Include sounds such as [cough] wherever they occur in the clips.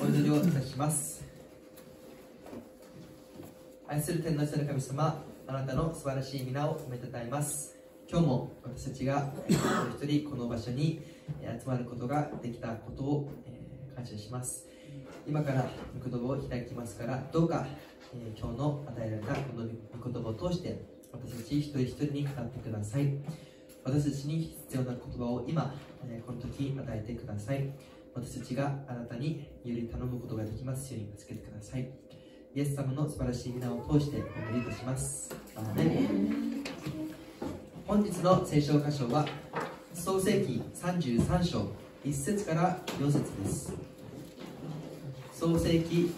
お祈りをいたします。愛する天の下の神様あなたの素晴らしい皆を褒めたたえます。今日も私たちが一人一人この場所に集まることができたことを感謝します。今から御言葉を開きますからどうか今日の与えられたこの御言葉を通して私たち一人一人に語ってください。私たちに必要な言葉を今えこの時与えてください。私たちがあなたにより頼むことができますように助けてください。イエス様の素晴らしい皆を通してお祈りいたします。アーメン。本日の聖書箇所は創世記33章1節から4節です。創世記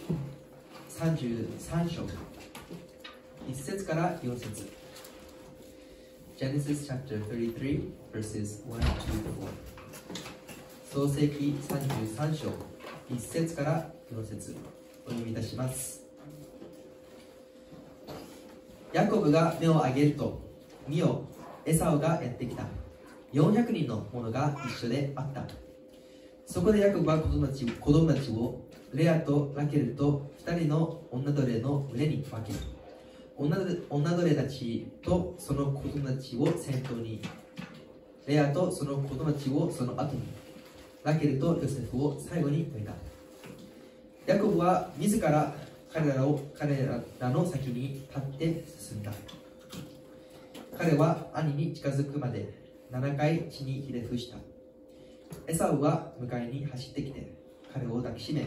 33章1節から4節。Genesis chapter 33 verses 1 to 4創世記33章1節から4節。お読みいたします。ヤコブが目を上げると見よエサオがやってきた。400人の者が一緒であった。そこでヤコブは子供たち子供たちをレアとラケルと2人の女奴隷の群れに分ける。女女奴隷たちとその子供たちを先頭に。レアとその子供たちをその後に。ラケルとヨセフを最後に置いた。ヤコブは自ら彼らを彼らの先に立って進んだ。彼は兄に近づくまで7回地にひれ伏した。エサウは迎えに走ってきて彼を抱きしめ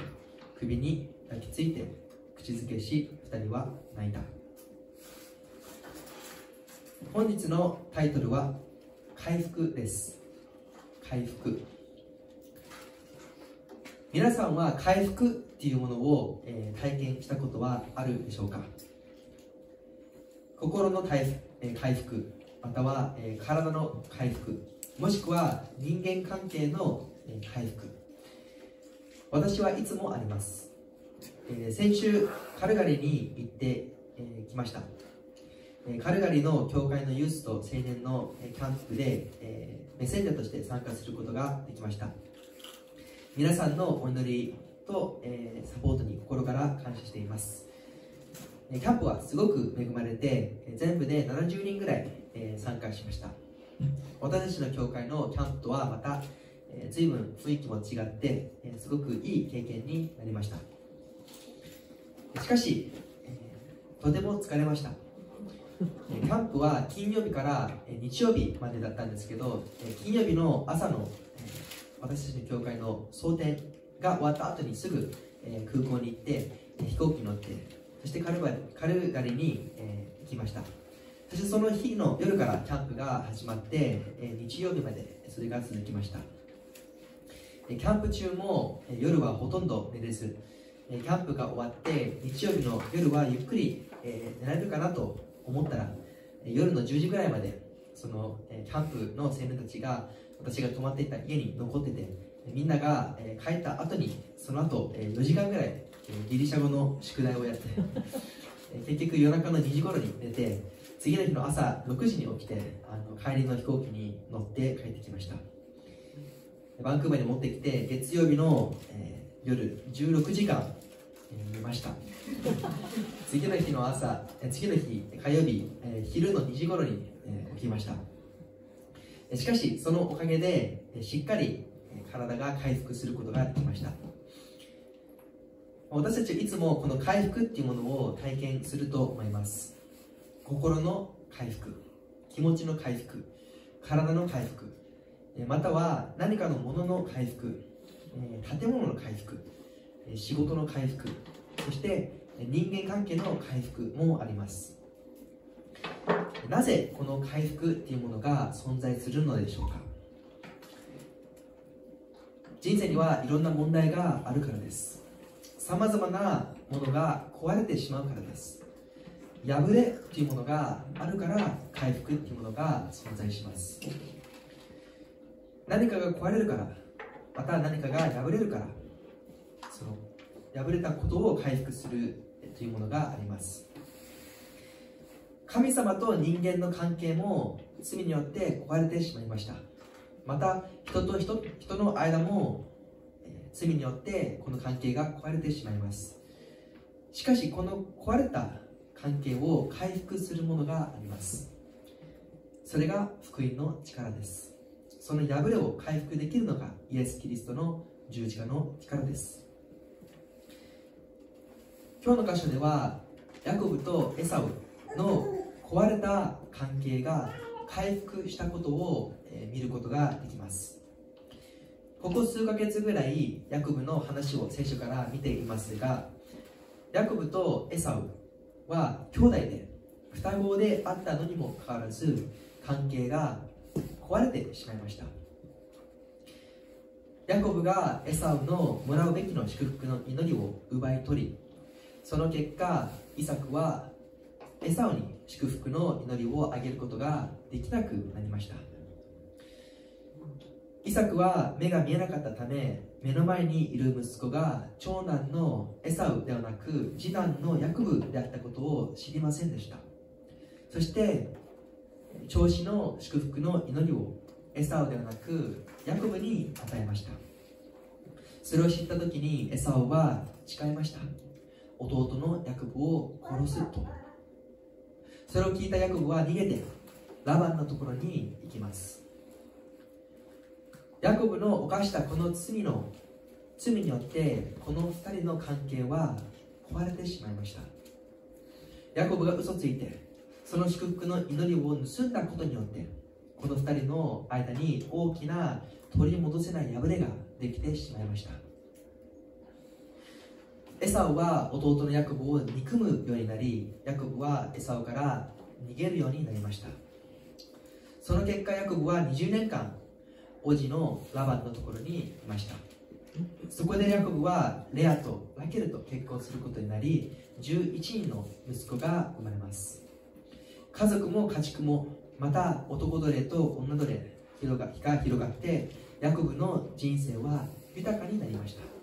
首に抱きついて口づけし2人は泣いた。本日のタイトルは回復です。回復。皆さんは回復っていうものを、えー、体験したことはあるでしょうか？心の回復,、えー、回復または、えー、体の回復もしくは人間関係の、え回復。私はいつもあります、え先週カルガリに行ってき、えました。カルガリの教会のユースと青年のキャンプで、えメッセンジャーとして参加することができました。皆さんのお祈りと、えサポートに心から感謝しています。キャンプはすごく恵まれて全部で70人ぐらい、参加しました。私たちの教会のキャンプとはまた、随分雰囲気も違って、すごくいい経験になりました。しかし、とても疲れました。キャンプは金曜日から日曜日までだったんですけど金曜日の朝の私たちの教会の蒼天が終わった後にすぐ空港に行って飛行機に乗ってそしてカルカルガリに行きました。そしてその日の夜からキャンプが始まって日曜日までそれが続きました。キャンプ中も夜はほとんど寝れずキャンプが終わって日曜日の夜はゆっくり寝られるかなと思ったら夜の10時ぐらいまでそのキャンプの青年たちが私が泊まっていた家に残っててみんなが帰った後にその後4時間ぐらいギリシャ語の宿題をやって [laughs] 結局夜中の2時頃に寝て次の日の朝6時に起きてあの帰りの飛行機に乗って帰ってきました。バンクーバーに持ってきて月曜日の、夜16時間、えー、寝ました [laughs] 次の日の朝、次の日、火曜日、昼の2時頃に、起きました。しかし、そのおかげで、しっかり体が回復することができました。私たちはいつもこの回復っていうものを体験すると思います。心の回復、気持ちの回復、体の回復、または何かのものの回復、建物の回復、仕事の回復、そして人間関係の回復もあります。なぜこの回復っていうものが存在するのでしょうか？人生にはいろんな問題があるからです。さまざまなものが壊れてしまうからです。破れっていうものがあるから回復っていうものが存在します。何かが壊れるからまた何かが破れるからその破れたことを回復するというものがあります。神様と人間の関係も罪によって壊れてしまいました。また人と人人の間も罪によってこの関係が壊れてしまいます。しかしこの壊れた関係を回復するものがあります。それが福音の力です。その破れを回復できるのがイエス・キリストの十字架の力です。今日の箇所ではヤコブとエサウの壊れた関係が回復したことを見ることができます。ここ数ヶ月ぐらいヤコブの話を聖書から見ていますがヤコブとエサウは兄弟で双子であったのにもかかわらず関係が壊れてしまいました。ヤコブがエサウのもらうべきの祝福の祈りを奪い取りその結果イサクはエサウに祝福の祈りをあげることができなくなりました。イサクは目が見えなかったため目の前にいる息子が長男のエサウではなく次男のヤコブであったことを知りませんでした。そして調子の祝福の祈りをエサウではなくヤコブに与えました。それを知った時にエサウは誓いました。弟のヤコブを殺すと。それを聞いたヤコブは逃げてラバンのところに行きます。ヤコブの犯したこの罪の罪によってこの2人の関係は壊れてしまいました。ヤコブが嘘ついてその祝福の祈りを盗んだことによってこの2人の間に大きな取り戻せない破れができてしまいました。エサウは弟のヤコブを憎むようになりヤコブはエサウから逃げるようになりました。その結果ヤコブは20年間叔父のラバンのところにいました。そこでヤコブはレアとラケルと結婚することになり11人の息子が生まれます。家族も家畜もまた男奴隷と女奴隷広がが広がってヤコブの人生は豊かになりました。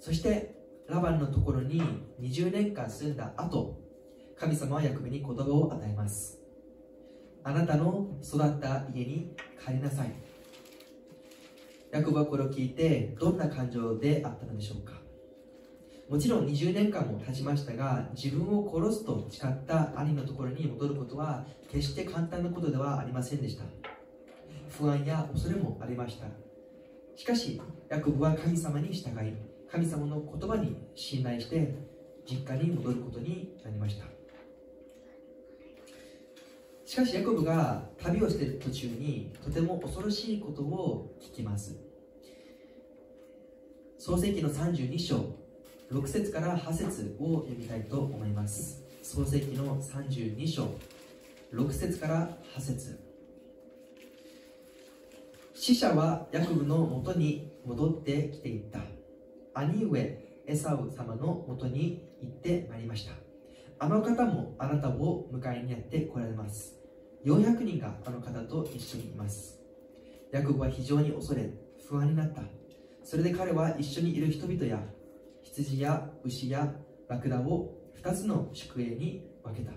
そしてラバンのところに20年間住んだ後神様はヤコブに言葉を与えます。あなたの育った家に帰りなさい。ヤコブはこれを聞いてどんな感情であったのでしょうか。もちろん20年間も経ちましたが自分を殺すと誓った兄のところに戻ることは決して簡単なことではありませんでした。不安や恐れもありました。しかしヤコブは神様に従い神様の言葉に信頼して実家に戻ることになりました。しかしヤコブが旅をしている途中にとても恐ろしいことを聞きます。創世記の32章6節から8節を読みたいと思います。創世記の32章6節から8節。死者はヤコブのもとに戻ってきていった。兄上エサウ様のもとに行ってまいりました。あの方もあなたを迎えにやって来られます。400人があの方と一緒にいます。ヤコブは非常に恐れ不安になった。それで彼は一緒にいる人々や羊や牛やラクダを2つの宿営に分けた。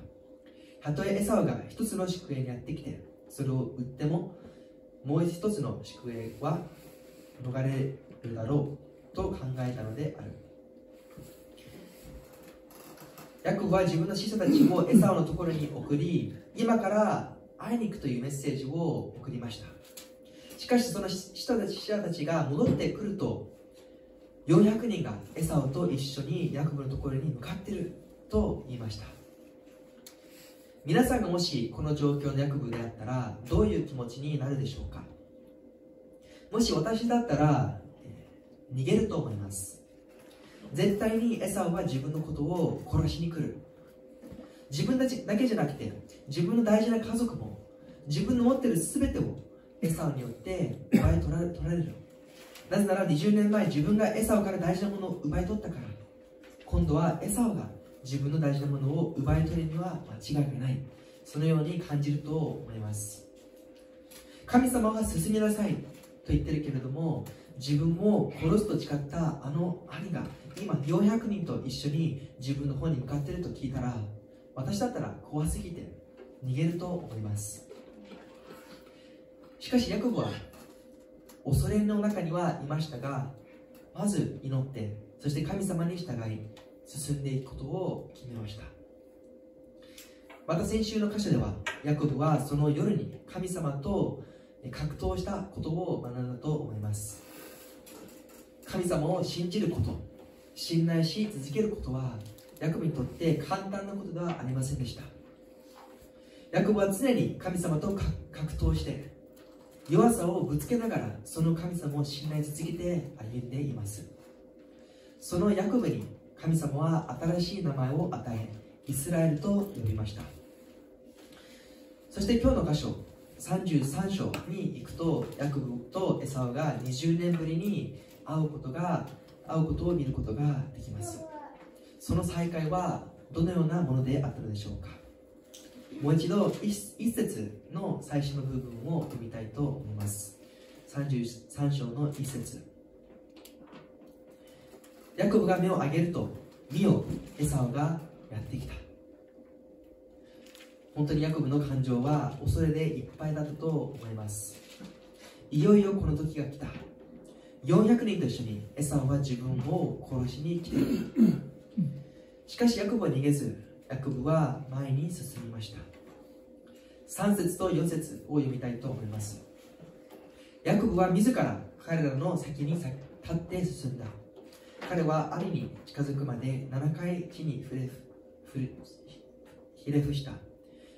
たとえエサウが1つの宿営にやってきてそれを売ってももう一つの宿営は逃れるだろう。と考えたのである。ヤコブは自分の使者たちをエサウのところに送り今から会いに行くというメッセージを送りました。しかしその人たち使者たちが戻ってくると400人がエサウと一緒にヤコブのところに向かっていると言いました。皆さんがもしこの状況のヤコブであったらどういう気持ちになるでしょうか？もし私だったら逃げると思います。絶対にエサウは自分のことを殺しに来る。自分たちだけじゃなくて自分の大事な家族も自分の持ってる全てをエサウによって奪い取ら取られる。なぜなら20年前自分がエサウから大事なものを奪い取ったから。今度はエサウが自分の大事なものを奪い取るには間違いない。そのように感じると思います。神様は進みなさいと言ってるけれども自分を殺すと誓ったあの兄が今400人と一緒に自分の方に向かっていると聞いたら私だったら怖すぎて逃げると思います。しかしヤコブは恐れの中にはいましたがまず祈ってそして神様に従い進んでいくことを決めました。また先週の箇所ではヤコブはその夜に神様と格闘したことを学んだと思います。神様を信じること信頼し続けることはヤコブにとって簡単なことではありませんでした。ヤコブは常に神様と格闘して弱さをぶつけながらその神様を信頼し続けて歩んでいます。そのヤコブに神様は新しい名前を与えイスラエルと呼びました。そして今日の箇所33章に行くとヤコブとエサウが20年ぶりに会うことが会うことを見ることができます。その再会はどのようなものであったのでしょうか？もう一度一節の最初の部分を読みたいと思います。33章の一節。ヤコブが目を上げると見よエサオがやってきた。本当にヤコブの感情は恐れでいっぱいだったと思います。いよいよこの時が来た。400人と一緒にエサオは自分を殺しに来ている。[laughs] しかしヤコブは逃げずヤコブは前に進みました。3節と4節を読みたいと思います。ヤコブは自ら彼らの先に立って進んだ。彼は兄に近づくまで7回地に触れひれ伏した。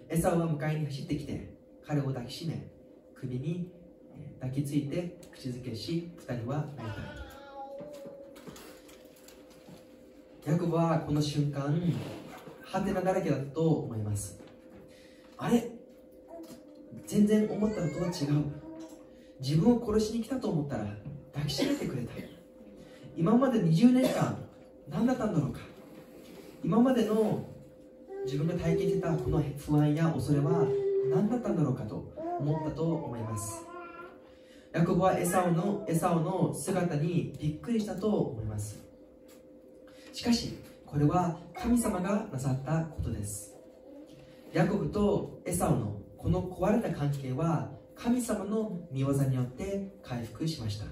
エサは迎えに走ってきて彼を抱きしめ首に抱きついて口づけし2人は泣いた。ヤコブはこの瞬間ハテナだらけだったと思います。あれ？全然思ったのとは違う。自分を殺しに来たと思ったら抱きしめてくれた。今まで20年間何だったんだろうか。今までの自分が体験してたこの不安や恐れは何だったんだろうかと思ったと思います。ヤコブはエサオのエサオの姿にびっくりしたと思います。しかしこれは神様がなさったことです。ヤコブとエサオのこの壊れた関係は神様の見業によって回復しました。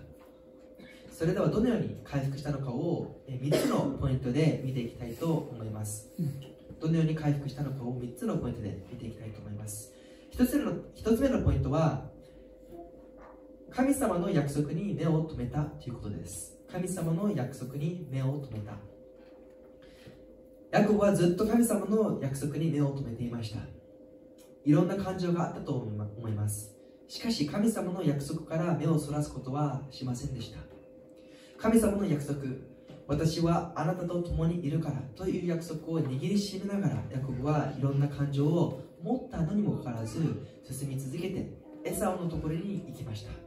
それではどのように回復したのかを3つのポイントで見ていきたいと思います。どのように回復したのかを3つのポイントで見ていきたいと思います。1つ目の ,1 つ目のポイントは神様の約束に目を留めたということです。神様の約束に目を留めた。ヤコブはずっと神様の約束に目を留めていました。いろんな感情があったと思います。しかし神様の約束から目をそらすことはしませんでした。神様の約束私はあなたと共にいるからという約束を握りしめながらヤコブはいろんな感情を持ったのにもかかわらず進み続けてエサオのところに行きました。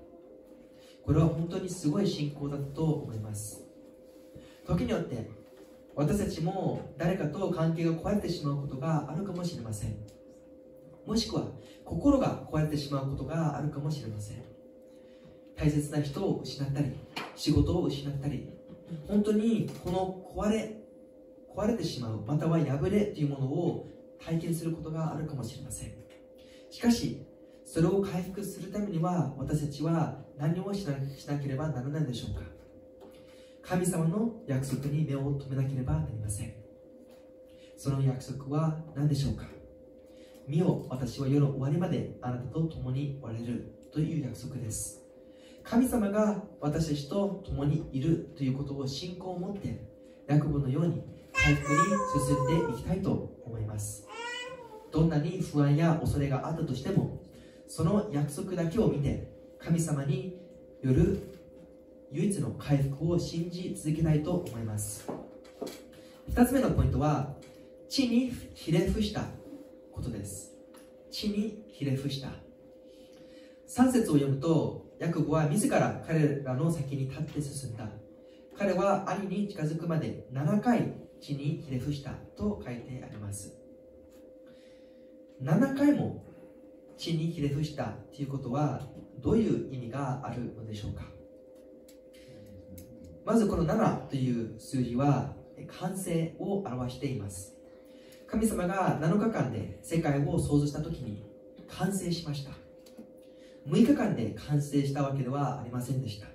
これは本当にすごい信仰だと思います。時によって私たちも誰かと関係が壊れてしまうことがあるかもしれません。もしくは心が壊れてしまうことがあるかもしれません。大切な人を失ったり仕事を失ったり本当にこの壊れ壊れてしまうまたは破れというものを体験することがあるかもしれません。しかしそれを回復するためには私たちは何をしなしなければならないでしょうか。神様の約束に目を留めなければなりません。その約束は何でしょうか。見よ私は世の終わりまであなたと共におられるという約束です。神様が私たちと共にいるということを信仰を持ってヤコブのように回復に進んでいきたいと思います。どんなに不安や恐れがあったとしてもその約束だけを見て神様による唯一の回復を信じ続けたいと思います。2つ目のポイントは地にひれ伏したことです。地にひれ伏した。3節を読むとヤコブは自ら彼らの先に立って進んだ。彼は兄に近づくまで7回地にひれ伏したと書いてあります。7回も地にひれ伏したということはどういう意味があるのでしょうか？まずこの7という数字は完成を表しています。神様が7日間で世界を創造した時に完成しました。6日間で完成したわけではありませんでした。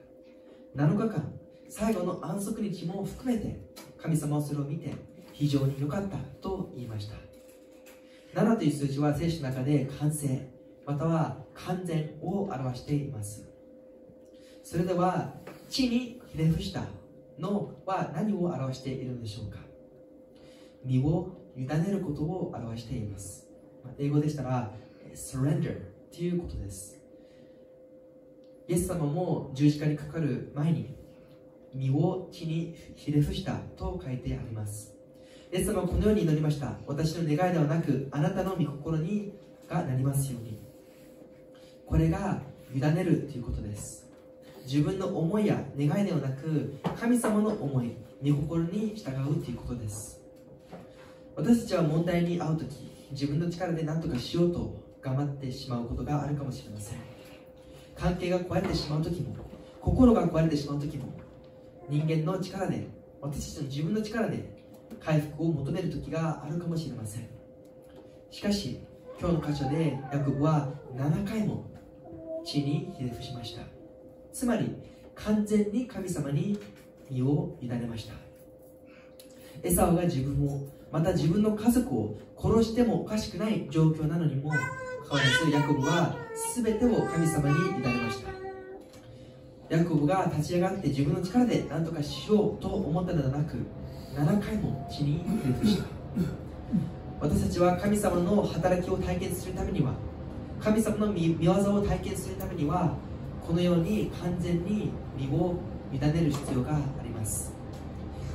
7日間最後の安息日も含めて神様はそれを見て非常に良かったと言いました。7という数字は聖書の中で完成。または完全を表しています。それでは地にひれ伏したのは何を表しているのでしょうか？身を委ねることを表しています。英語でしたら surrender ということです。イエス様も十字架にかかる前に身を地にひれ伏したと書いてあります。イエス様はこのように祈りました。私の願いではなくあなたの御心にがなりますように。これが委ねるということです。自分の思いや願いではなく神様の思い御心に従うということです。私たちは問題に遭う時自分の力で何とかしようと頑張ってしまうことがあるかもしれません。関係が壊れてしまう時も心が壊れてしまう時も人間の力で私たちの自分の力で回復を求める時があるかもしれません。しかし今日の箇所でヤコブは7回も地にひれ伏しました。つまり完全に神様に身を委ねました。エサオが自分をまた自分の家族を殺してもおかしくない状況なのにもかわらずヤコブは全てを神様に委ねました。ヤコブが立ち上がって自分の力で何とかしようと思ったのではなく7回も地に触れてした。私たちは神様の働きを体験するためには神様の見業を体験するためにはこのように完全に身を委ねる必要があります。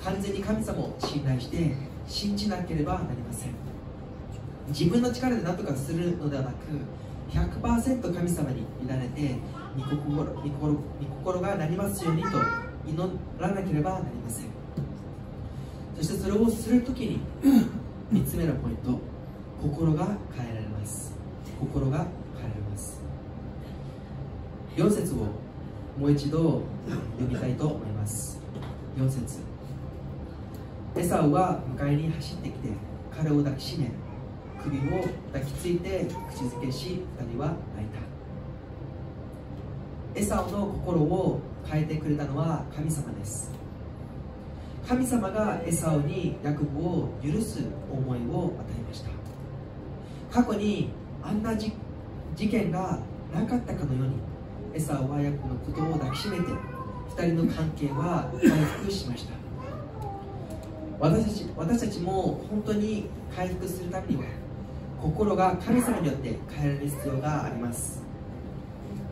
完全に神様を信頼して信じなければなりません。自分の力で何とかするのではなく100%神様に委ねて御心御心御心がなりますようにと祈らなければなりません。そしてそれをするときに3つ目のポイント。心が変えられます。心が4節をもう一度読みたいと思います。4節。エサウは迎えに走ってきて彼を抱きしめ首を抱きついて口づけし2人は泣いた。エサオの心を変えてくれたのは神様です。神様がエサオにヤコブを許す思いを与えました。過去にあんな事件がなかったかのようにエサはヤコブのことを抱きしめて2人の関係は回復しました。私たち私たちも本当に回復するためには心が神様によって変えられる必要があります。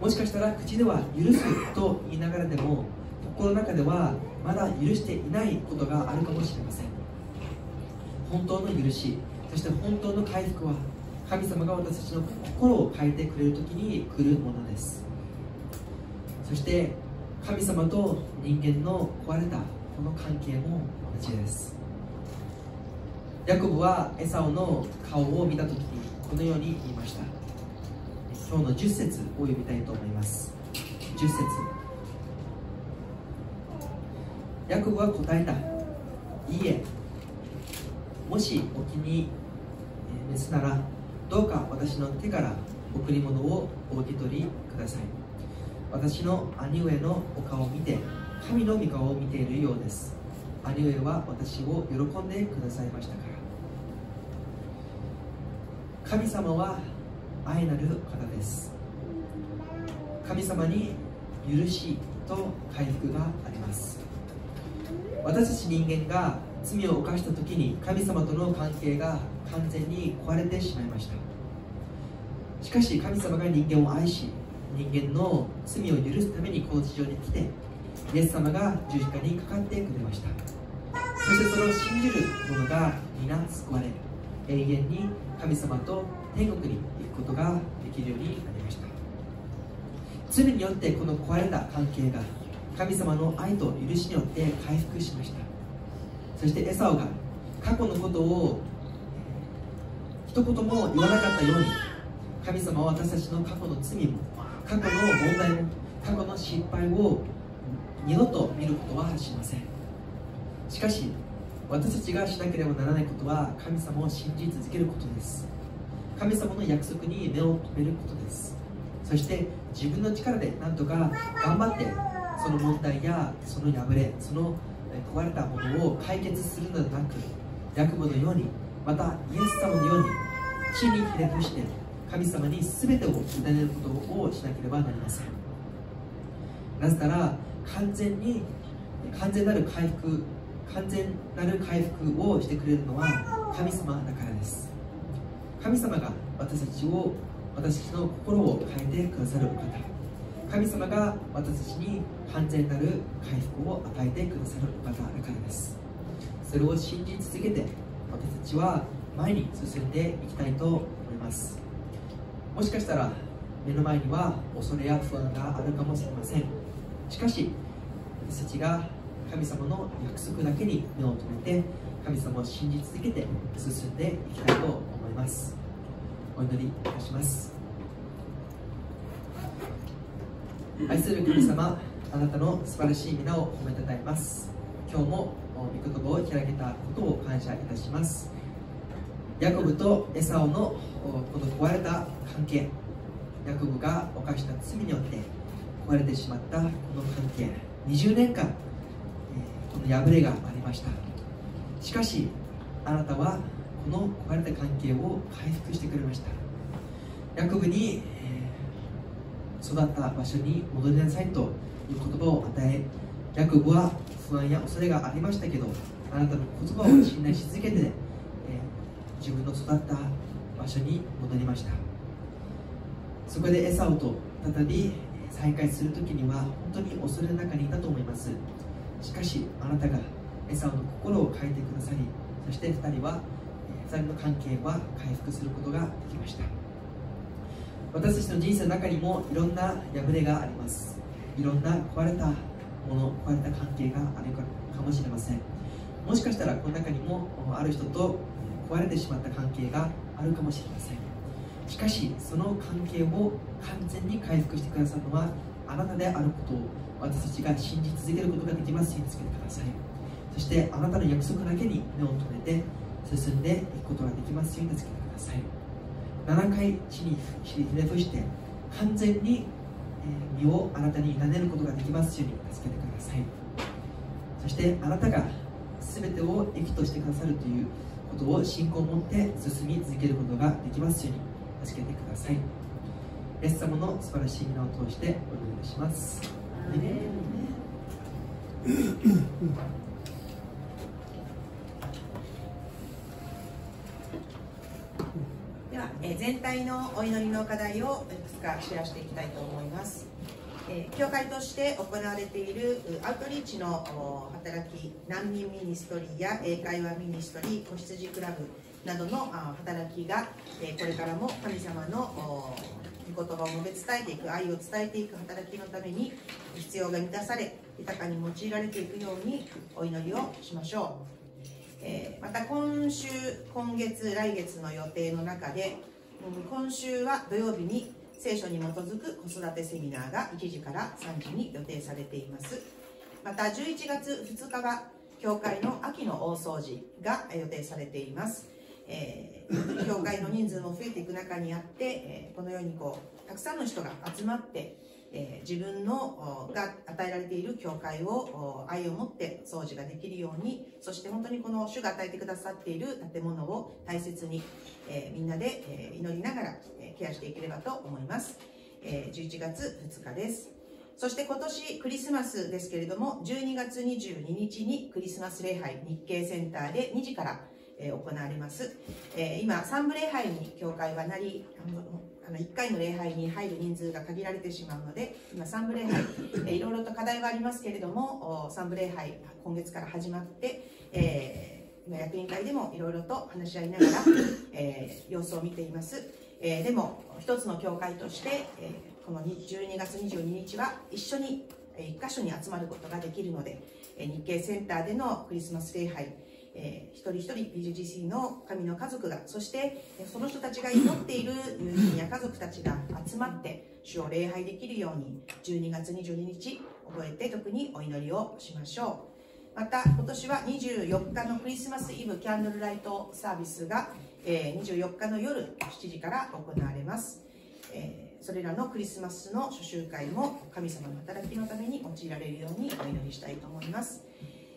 もしかしたら口では許すと言いながらでも心の中ではまだ許していないことがあるかもしれません。本当の許しそして本当の回復は神様が私たちの心を変えてくれる時に来るものです。そして神様と人間の壊れたこの関係も同じです。ヤコブはエサオの顔を見た時にこのように言いました。今日の10節を読みたいと思います。10節。ヤコブは答えた。いいえ。もしお気に召すならどうか私の手から贈り物をお受け取りください。私の兄上のお顔を見て神の御顔を見ているようです。兄上は私を喜んでくださいましたから。神様は愛なる方です。神様に許しと回復があります。私たち人間が罪を犯した時に神様との関係が完全に壊れてしまいました。しかし神様が人間を愛し人間の罪を許すためにこの地上に来てイエス様が十字架にかかってくれました。そしてそれを信じる者が皆救われ永遠に神様と天国に行くことができるようになりました。罪によってこの壊れた関係が神様の愛と許しによって回復しました。そしてエサオが過去のことを一言も言わなかったように神様は私たちの過去の罪も過去の問題過去の失敗を二度と見ることはしません。しかし私たちがしなければならないことは神様を信じ続けることです。神様の約束に目を留めることです。そして自分の力でなんとか頑張ってその問題やその破れその壊れたものを解決するのではなくヤコブのようにまたイエス様のように地にひれ伏して神様に全てを委ねることをしなければなりません。なぜなら完全に完全なる回復完全なる回復をしてくれるのは神様だからです。神様が私たちを私たちの心を変えてくださるお方。神様が私たちに完全なる回復を与えてくださるお方だからです。それを信じ続けて私たちは前に進んでいきたいと思います。もしかしたら目の前には恐れや不安があるかもしれません。しかし私たちが神様の約束だけに目を留めて神様を信じ続けて進んでいきたいと思います。お祈りいたします。愛する神様あなたの素晴らしい皆を褒めたたえます。今日も御言葉を開けたことを感謝いたします。ヤコブとエサオのこの壊れた関係ヤコブが犯した罪によって壊れてしまったこの関係20年間、えこの破れがありました。しかしあなたはこの壊れた関係を回復してくれました。ヤコブに、え育った場所に戻りなさいという言葉を与えヤコブは不安や恐れがありましたけどあなたの言葉を信頼し続けて、え自分の育った場所に戻りました。そこでエサオと再び再会する時には本当に恐れの中にいたと思います。しかしあなたがエサオの心を変えてくださりそして2人は2人の関係は回復することができました。私たちの人生の中にもいろんな破れがあります。いろんな壊れたもの壊れた関係があるかもしれません。もしかしたらこの中にもある人と壊れてしまった関係があるかもしれません。しかしその関係を完全に回復してくださるのはあなたであることを私たちが信じ続けることができますようにつけてください。そしてあなたの約束だけに目を留めて進んでいくことができますように助けてください。7回地にひれ伏して完全に身をあなたに委ねることができますように助けてください。そしてあなたが全てを益としてくださるということを信仰を持って進み続けることができますように助けてください。イエス様の素晴らしい皆を通してお願いします、では、え、全体のお祈りの課題をいくつかシェアしていきたいと思います、教会として行われているアウトリーチの働き難民ミニストリーや英会話ミニストリー子羊クラブなどの働きが、え、これからも神様の御言葉を述べ伝えていく愛を伝えていく働きのために必要が満たされ豊かに用いられていくようにお祈りをしましょう。え、また今週今月来月の予定の中で、今週は土曜日に聖書に基づく子育てセミナーが1時から3時に予定されています。また11月2日は教会の秋の大掃除が予定されています、えー、教会の人数も増えていく中にあって、えー、このようにこうたくさんの人が集まってえー、自分のが与えられている教会を愛を持って掃除ができるようにそして本当にこの主が与えてくださっている建物を大切に、えー、みんなで、えー、祈りながら、えケアしていければと思います、え11月2日です。そして今年クリスマスですけれども12月22日にクリスマス礼拝日経センターで2時からえ行われます、え今三部礼拝に教会はなりあの1回の礼拝に入る人数が限られてしまうので今三部礼拝、えいろいろと課題はありますけれども三部礼拝今月から始まって、えー、今役員会でもいろいろと話し合いながら、えー、様子を見ています、えー、でも一つの教会として、えこの12月22日は一緒に1箇所に集まることができるので日経センターでのクリスマス礼拝えー、一人一人 BGGC の神の家族がそしてその人たちが祈っている友人や家族たちが集まって主を礼拝できるように12月22日覚えて特にお祈りをしましょう。また今年は24日のクリスマスイブキャンドルライトサービスが、えー、24日の夜7時から行われます、えーそれらのクリスマスの初集会も神様の働きのために用いられるようにお祈りしたいと思います。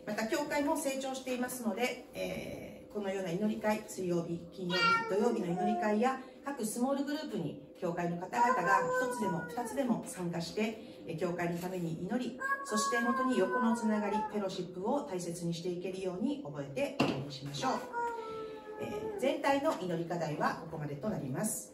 また教会も成長していますので、えーこのような祈り会水曜日金曜日土曜日の祈り会や各スモールグループに教会の方々が1つでも2つでも参加して教会のために祈りそして本当に横のつながりフェロシップを大切にしていけるように覚えてお祈りしましょう、えー全体の祈り課題はここまでとなります。